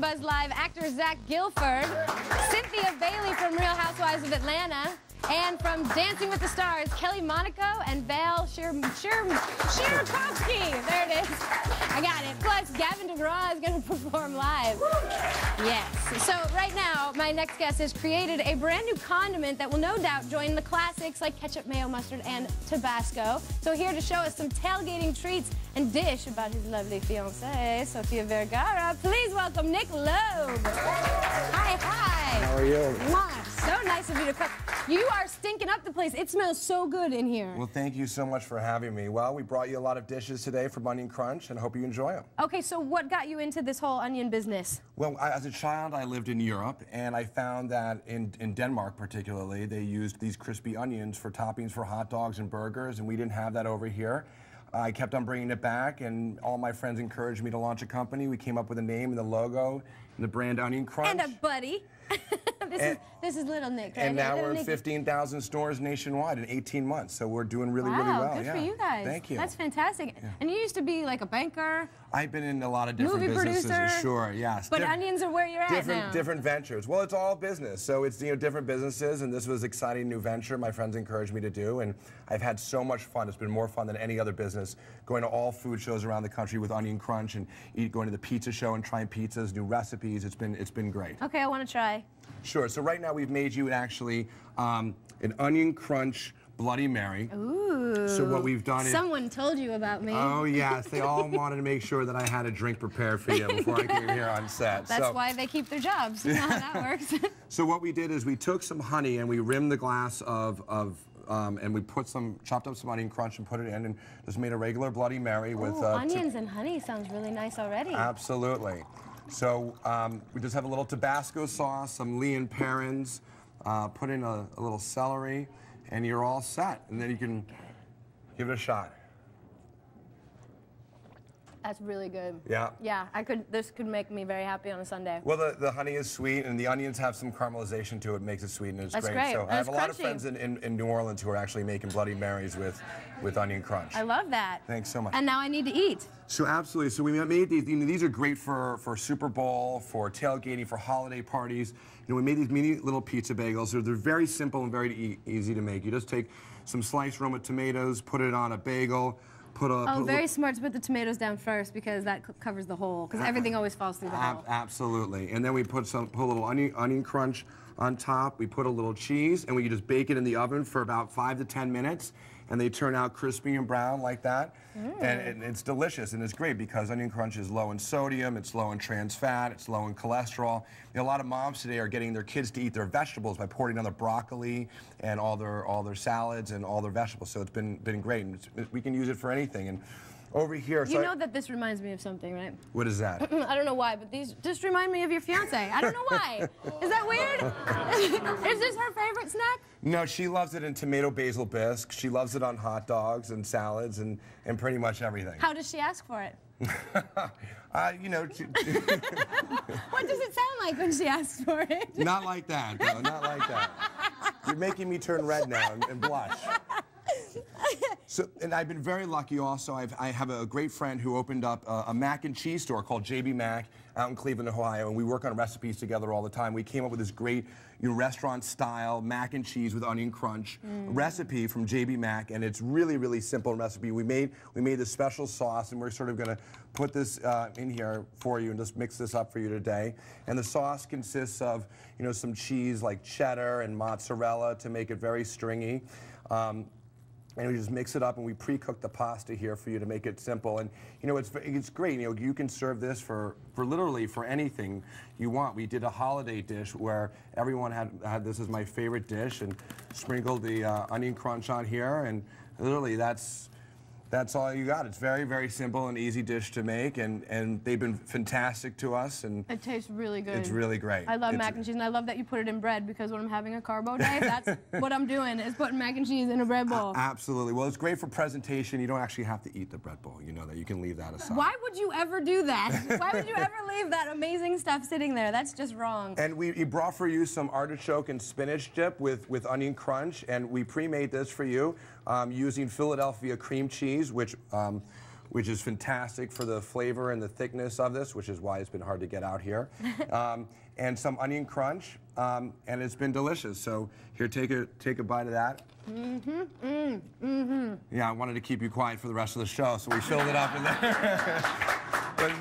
Buzz Live actor Zach Gilford, Cynthia Bailey from Real Housewives of Atlanta, and from Dancing with the Stars, Kelly Monaco and Val Shir Shir Chmerkovskiy. There it is. I got it. Plus, Gavin DeGraw is going to perform live. Yes. So right now, my next guest has created a brand new condiment that will no doubt join the classics like ketchup, mayo, mustard, and Tabasco. So here to show us some tailgating treats and dish about his lovely fiancée, Sofia Vergara, please welcome Nick Loeb. Hi, hi. How are you? So nice of you to come. You are stinking up the place. It smells so good in here. Well, thank you so much for having me. Well, we brought you a lot of dishes today from Onion Crunch, and I hope you enjoy them. Okay, so what got you into this whole onion business? Well, I, as a child, I lived in Europe, and I found that in, in Denmark particularly, they used these crispy onions for toppings for hot dogs and burgers, and we didn't have that over here. I kept on bringing it back, and all my friends encouraged me to launch a company. We came up with a name and the logo and the brand Onion Crunch. And a buddy. this, And- is, this is little Nick, right? And now Little we're in 15,000 stores nationwide in 18 months, so we're doing really, wow, really well. good yeah. for you guys. Thank you. That's fantastic. And you used to be like a banker, I've been in a lot of different movie businesses. producer. Sure, yes. But onions are where you're at different now. different ventures. Well, it's all business, so it's you know different businesses, and this was an exciting new venture. My friends encouraged me to do, and I've had so much fun. It's been more fun than any other business. Going to all food shows around the country with Onion Crunch, and eat, going to the pizza show and trying pizzas, new recipes. It's been it's been great. Okay, I want to try. Sure. So right now we've made you actually um, an Onion Crunch Bloody Mary. Ooh. So what we've done is. Someone told you about me. Oh yes, they all wanted to make sure that I had a drink prepared for you before I came here on set. That's so, why they keep their jobs. You know how that works. So what we did is we took some honey and we rimmed the glass of, of um, and we put some, chopped up some onion crunch and put it in and just made a regular Bloody Mary with Ooh, uh, onions and honey sounds really nice already. Absolutely. So um, we just have a little Tabasco sauce, some Lea and Perrins, uh, put in a, a little celery, and you're all set. And then you can give it a shot. That's really good. Yeah. Yeah, I could. This could make me very happy on a Sunday. Well, the, the honey is sweet, and the onions have some caramelization to it, makes it sweet, and it's That's great. great. So And I have a lot of friends in, in, in New Orleans who are actually making Bloody Marys with, with onion crunch. I love that. Thanks so much. And now I need to eat. So absolutely. So we made these. You know, these are great for for Super Bowl, for tailgating, for holiday parties. You know, we made these mini little pizza bagels. They're, they're very simple and very e- easy to make. You just take some sliced Roma tomatoes, put it on a bagel, put a. Oh, put very little- smart to put the tomatoes down first because that covers the hole. Because everything ah, always falls through the Ab- hole. absolutely. And then we put some put a little onion onion crunch on top. We put a little cheese, and we just bake it in the oven for about five to ten minutes, and they turn out crispy and brown like that. And, mm. and it's delicious, and it's great because onion crunch is low in sodium, it's low in trans fat, it's low in cholesterol. You know, a lot of moms today are getting their kids to eat their vegetables by pouring on their broccoli and all their all their salads and all their vegetables. So it's been been great. And it's, we can use it for anything. And over here, so You I- know that this reminds me of something, right? what is that? I don't know why, but these just remind me of your fiance. I don't know why. Is that weird? Is this her favorite snack? No, she loves it in tomato basil bisque. She loves it on hot dogs and salads and, and pretty much everything. How does she ask for it? uh, you know, What does it sound like when she asks for it? not like that, though. Not like that. You're making me turn red now and, and blush. So, and I've been very lucky also. I've, I have a great friend who opened up a, a mac and cheese store called JB Mac out in Cleveland, Ohio, and we work on recipes together all the time. We came up with this great you know, restaurant style mac and cheese with onion crunch recipe from JB Mac, and it's really, really simple recipe. We made we made this special sauce, and we're sort of going to put this uh, in here for you and just mix this up for you today. And the sauce consists of you know some cheese like cheddar and mozzarella to make it very stringy. Um, and we just mix it up and we pre-cook the pasta here for you to make it simple. And you know it's it's great. You know you can serve this for for literally for anything you want. We did a holiday dish where everyone had had this is my favorite dish and sprinkled the uh, onion crunch on here. And literally that's that's all you got it's very very simple and easy dish to make and and they've been fantastic to us and It tastes really good. it's really great I love It's- mac and cheese, and I love that you put it in bread because when I'm having a carbo day, that's what I'm doing is putting mac and cheese in a bread bowl. Absolutely. Well, it's great for presentation. You don't actually have to eat the bread bowl. You know that you can leave that aside. Why would you ever do that? Why would you ever leave that amazing stuff sitting there? That's just wrong. And we, we brought for you some artichoke and spinach dip with, with onion crunch, and we pre-made this for you um, using Philadelphia cream cheese, which um, which is fantastic for the flavor and the thickness of this, which is why it's been hard to get out here. um, and some onion crunch, um, and it's been delicious. So here, take a take a bite of that. Mm-hmm. Mm, mm-hmm. Yeah, I wanted to keep you quiet for the rest of the show, so we filled it up in there. but,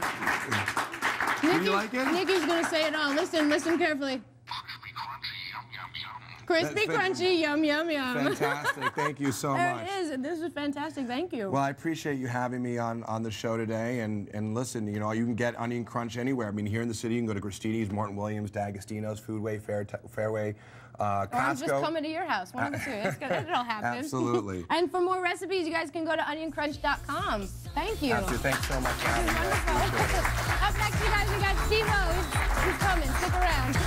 do you like it? Nikki's gonna say it all. Listen, listen carefully. Crispy, crunchy, yum, yum, yum. Fantastic. Thank you so There much. it is. This is fantastic. Thank you. Well, I appreciate you having me on, on the show today. And, and listen, you know, you can get Onion Crunch anywhere. I mean, here in the city, you can go to Gristedes, Morton Williams, D'Agostino's, Foodway, Fair, Fairway, uh, or I'm just Costco. coming to your house. One of the two. It's gonna, it'll happen. Absolutely. and for more recipes, you guys can go to onioncrunch.com. Thank you. Absolutely. Thanks so much This is having me. I wonderful. Up next, you guys, we got Steve-O. He's, he's coming. Stick around.